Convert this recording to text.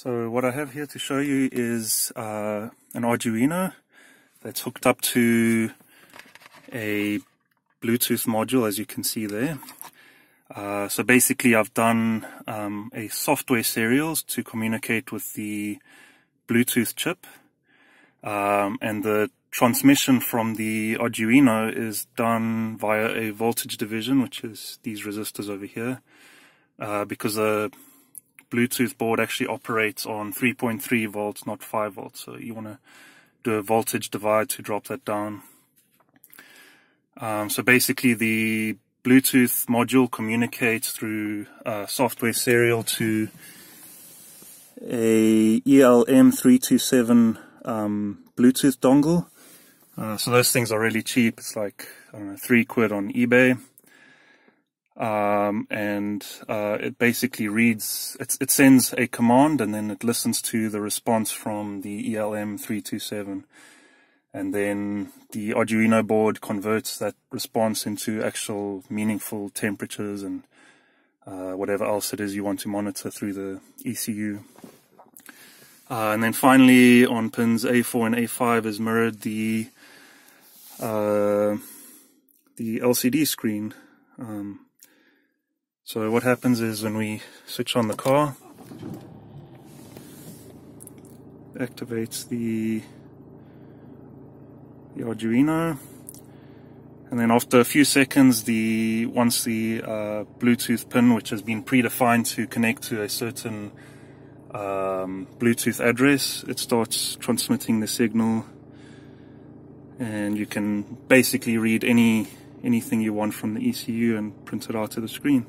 So what I have here to show you is uh, an Arduino that's hooked up to a Bluetooth module as you can see there. Uh, so basically I've done um, a software serials to communicate with the Bluetooth chip um, and the transmission from the Arduino is done via a voltage division which is these resistors over here uh, because the Bluetooth board actually operates on 3.3 volts, not 5 volts. So you want to do a voltage divide to drop that down. Um, so basically the Bluetooth module communicates through uh, software serial to a ELM327 um, Bluetooth dongle. Uh, so those things are really cheap. It's like, I don't know, three quid on eBay um, and uh, it basically reads, it sends a command and then it listens to the response from the ELM327. And then the Arduino board converts that response into actual meaningful temperatures and uh, whatever else it is you want to monitor through the ECU. Uh, and then finally on pins A4 and A5 is mirrored the uh, the LCD screen. Um, so what happens is when we switch on the car, activates the, the Arduino, and then after a few seconds, the once the uh, Bluetooth pin, which has been predefined to connect to a certain um, Bluetooth address, it starts transmitting the signal, and you can basically read any anything you want from the ECU and print it out to the screen.